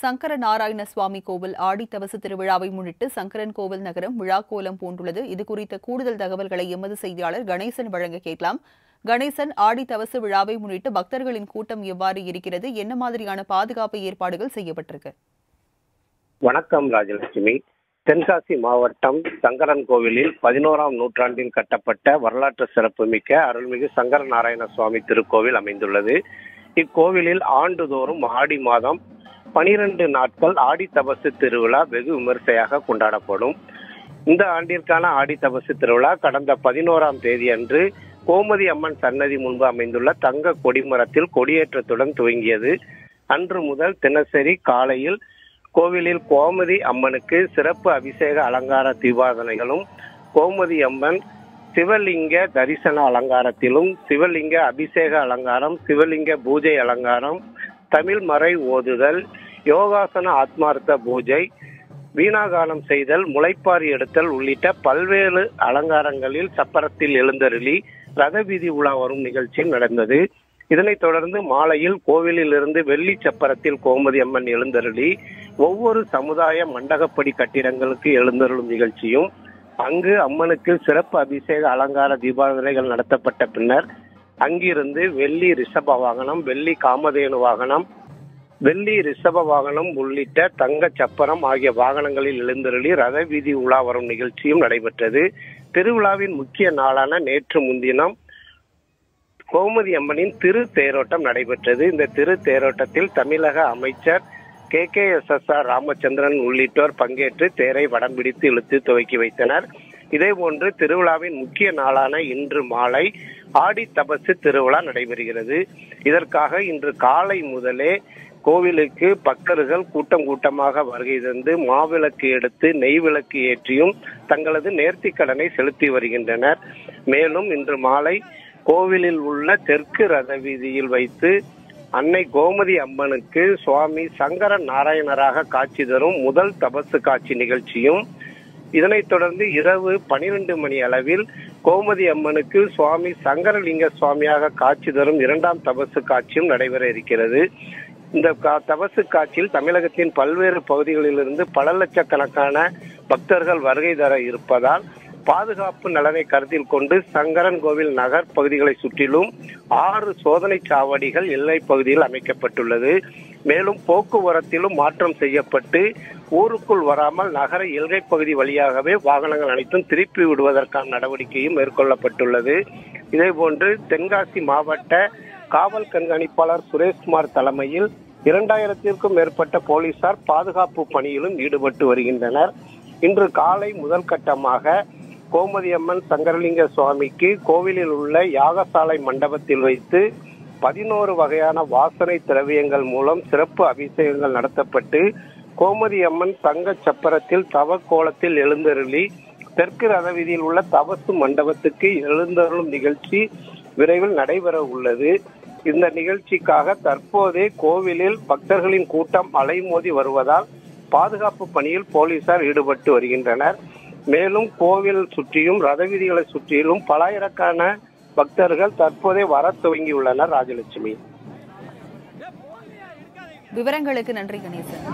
சங்கர நாராயண சுவாமி கோவில் ஆடித்தவசு திருவிழாவை முன்னிட்டு சங்கரன் கோவில் நகரம் விழாக்கோலம் பூண்டுள்ளது இது குறித்த கூடுதல் தகவல்களை எமது செய்தியாளர் கணேசன் வழங்க கேட்கலாம். கணேசன் ஆடித்தவசு விழாவை முன்னிட்டு பக்தர்களின் கூட்டம் எவ்வாறு இருக்கிறது? என்ன மாதிரியான பாதுகாப்பு ஏற்பாடுகள் செய்யப்பட்டிருக்கு? வணக்கம் ராஜலட்சுமி. தென்காசி மாவட்டம் சங்கரன் கோவிலில் பதினோராம் நூற்றாண்டில் கட்டப்பட்ட வரலாற்று சிறப்புமிக்க அருள்மிகு சங்கர நாராயண சுவாமி திருக்கோவில் அமைந்துள்ளது. இக்கோவிலில் ஆண்டுதோறும் ஆடி மாதம் பனிரெண்டு நாட்கள் ஆடி தபசு திருவிழா வெகு விமர்சையாக கொண்டாடப்படும். இந்த ஆண்டிற்கான ஆடி தபசு திருவிழா கடந்த பதினோராம் தேதி அன்று கோமதி அம்மன் சன்னதி முன்பு அமைந்துள்ள தங்க கொடிமரத்தில் கொடியேற்றத்துடன் துவங்கியது. அன்று முதல் தினசரி காலையில் கோவிலில் கோமதி அம்மனுக்கு சிறப்பு அபிஷேக அலங்கார தீபாதனைகளும் கோமதி அம்மன் சிவலிங்க தரிசன அலங்காரத்திலும் சிவலிங்க அபிஷேக அலங்காரம் சிவலிங்க பூஜை அலங்காரம் தமிழ் மறை ஓதுதல் யோகாசன ஆத்மார்த்த பூஜை வீணாகானம் செய்தல் முளைப்பாரி எடுத்தல் உள்ளிட்ட பல்வேறு அலங்காரங்களில் சப்பரத்தில் எழுந்தருளி ரத வீதி உலா வரும் நிகழ்ச்சி நடந்தது. இதனைத் தொடர்ந்து மாலையில் கோவிலில் இருந்து வெள்ளி சப்பரத்தில் கோமதி அம்மன் எழுந்தருளி ஒவ்வொரு சமுதாய மண்டகப்படி கட்டிடங்களுக்கு எழுந்தருளும் நிகழ்ச்சியும் அங்கு அம்மனுக்கு சிறப்பு அபிஷேக அலங்கார தீபாவளிகள் நடத்தப்பட்ட பின்னர் அங்கிருந்து வெள்ளி ரிஷப வாகனம் வெள்ளி காமதேனு வாகனம் வெள்ளி ரிஷப வாகனம் உள்ளிட்ட தங்க சப்பரம் ஆகிய வாகனங்களில் எழுந்தருளி ரத வீதி உலா வரும் நிகழ்ச்சியும் நடைபெற்றது. திருவிழாவின் முக்கிய நாளான நேற்று முன்தினம் கோமதி அம்மனின் திரு தேரோட்டம் நடைபெற்றது. இந்த திரு தேரோட்டத்தில் தமிழக அமைச்சர் K K S S R Ramachandran உள்ளிட்டோர் பங்கேற்று தேரை வடம் பிடித்து இழுத்து துவக்கி வைத்தனர். இதேபோன்று திருவிழாவின் முக்கிய நாளான இன்று மாலை ஆடி தபசு திருவிழா நடைபெறுகிறது. இதற்காக இன்று காலை முதலே கோவிலுக்கு பக்தர்கள் கூட்டம் கூட்டமாக வருகை தந்து மாவிளக்கு எடுத்து நெய் விளக்கு ஏற்றியும் தங்களது நேர்த்திக் கடனை செலுத்தி வருகின்றனர். மேலும் இன்று மாலை கோவிலில் உள்ள தெற்கு ரத வீதியில் வைத்து அன்னை கோமதி அம்மனுக்கு சுவாமி சங்கர நாராயணராக காட்சி தரும் முதல் தபசு காட்சி நிகழ்ச்சியும் இதனைத் தொடர்ந்து இரவு பனிரெண்டு மணி அளவில் கோமதி அம்மனுக்கு சுவாமி சங்கரலிங்க சுவாமியாக காட்சி தரும் இரண்டாம் தபசு காட்சியும் நடைபெற இருக்கிறது. இந்த கா- தபசு காட்சியில் தமிழகத்தின் பல்வேறு பகுதிகளிலிருந்து பல லட்சக்கணக்கான பக்தர்கள் வருகை தர இருப்பதால் பாதுகாப்பு நலனை கருத்தில் கொண்டு சங்கரன் கோவில் நகர் பகுதிகளை சுற்றிலும் ஆறு சோதனை சாவடிகள் எல்லை பகுதியில் அமைக்கப்பட்டுள்ளது. மேலும் போக்குவரத்திலும் மாற்றம் செய்யப்பட்டு ஊருக்குள் வராமல் நகர எல்கை பகுதி வழியாகவே வாகனங்கள் அனைத்தும் திருப்பி விடுவதற்கான நடவடிக்கையும் மேற்கொள்ளப்பட்டுள்ளது. இதேபோன்று தென்காசி மாவட்ட காவல் கண்காணிப்பாளர் சுரேஷ்குமார் தலைமையில் இரண்டாயிரத்திற்கும் மேற்பட்ட போலீசார் பாதுகாப்பு பணியிலும் ஈடுபட்டு வருகின்றனர். இன்று காலை முதல் கட்டமாக கோமதியம்மன் சங்கரலிங்க சுவாமிக்கு கோவிலில் உள்ள யாகசாலை மண்டபத்தில் வைத்து பதினோரு வகையான வாசனை திரவியங்கள் மூலம் சிறப்பு அபிஷேகங்கள் நடத்தப்பட்டு கோமதி அம்மன் தங்க சப்பரத்தில் தவ கோலத்தில் எழுந்தருளி தெற்கு ரத வீதியில் உள்ள தவசு மண்டபத்துக்கு எழுந்தருளும் நிகழ்ச்சி விரைவில் நடைபெற உள்ளது. இந்த நிகழ்ச்சிக்காக தற்போதே கோவிலில் பக்தர்களின் கூட்டம் அலைமோதி வருவதால் பாதுகாப்பு பணியில் போலீசார் ஈடுபட்டு வருகின்றனர். மேலும் கோவில் சுற்றியும் ரத வீதிகளை சுற்றிலும் பலாயிரக்கான பக்தர்கள் தற்போதே வர துவங்கியுள்ளனர் ராஜலட்சுமி. விவரங்களுக்கு நன்றி கணேசன்.